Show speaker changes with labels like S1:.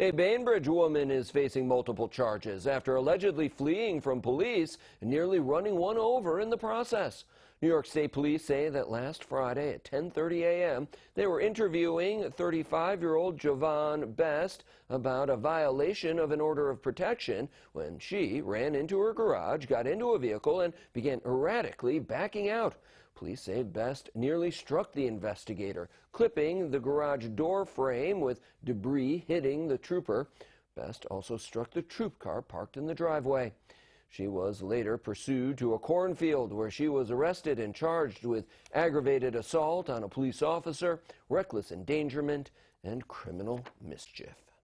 S1: A Bainbridge woman is facing multiple charges after allegedly fleeing from police and nearly running one over in the process. New York State Police say that last Friday at 10:30 a.m. they were interviewing 35-year-old Jovan Best about a violation of an order of protection when she ran into her garage, got into a vehicle and began erratically backing out. Police say Best nearly struck the investigator, clipping the garage door frame with debris hitting the trooper. Best also struck the troop car parked in the driveway. She was later pursued to a cornfield where she was arrested and charged with aggravated assault on a police officer, reckless endangerment, and criminal mischief.